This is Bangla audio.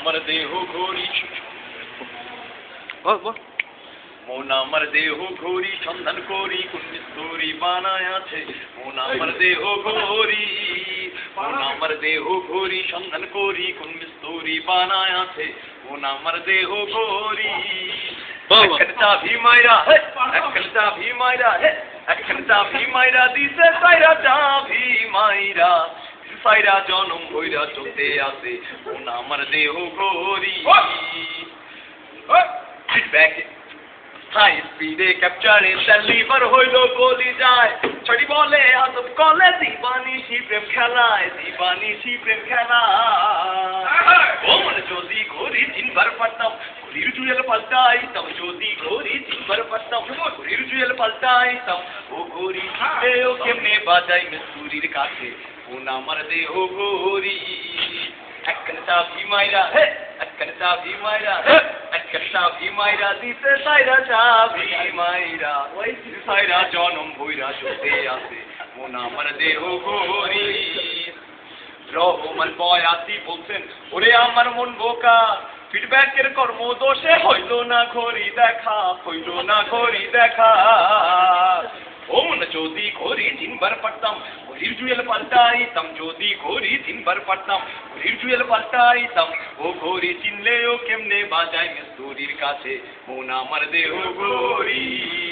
আমার দেহ ঘড়ি বল বল মন আমার দেহ ঘড়ি সন্ধান করি কোন মিস্তুরি বানায় আছে মন আমার দেহ ঘড়ি মন আমার দেহ ঘড়ি সন্ধান করি কোন মিস্তুরি বানায় আছে মন আমার দেহ ঘড়ি বাবা। একটা চাবি মাইরা হে, একটা চাবি মাইরা হে, একটা চাবি মাইরা দিছে সাইরা চাবি মাইরা সাইরা জনম হইরা চলতে আছে মন আমার দেহ ঘড়ি। ব্যাক হাই স্পিডে ক্যাপচারে তার লিভার হইল গলি যায়। ছড়ি বলে আদব কলে দিবানিশি প্রেম খেলায় দিবানিশি প্রেম খেলায়। ও মনে যদি ঘড়ি তিনবার পারতাম ঘড়ির জুয়েল পাল্টাইতাম যদি ঘড়ি তিনবার পারতাম ঘড়ির জুয়েল পাল্টাইতাম ও ঘড়ি ছিঁড়ে ও কেমনে বাজাই মেসুরির কাছে? কোন আমার দেহ ঘড়ি একখানে চাবি মাইরা, হে, একখানে চাবি মাইরা, হে একটা চাবি মাইরা দিতে সাইরা চাবি মাইরা। ওই সাইরা জনম ভৈরা চলতে আসে মন আমার দেহ ঘড়ি রহমান বয়াতি বলছেন, ওরে আমার মন বোকা ফিডব্যাকের কর্ম দোষে হইল না, ঘড়ি দেখা, হইল না, ঘড়ি দেখা। ও মনে যদি ঘড়ি তিনবার পারতাম ঘড়ির জুয়েল পাল্টাইতাম যদি ঘড়ি তিনবার পারতাম ঘড়ির জুয়েল পাল্টাইতাম ও ঘোরি চিনলে ও কেমনে বাজায় মেস্তুরির কাছে মন আমার দেহ ঘড়ি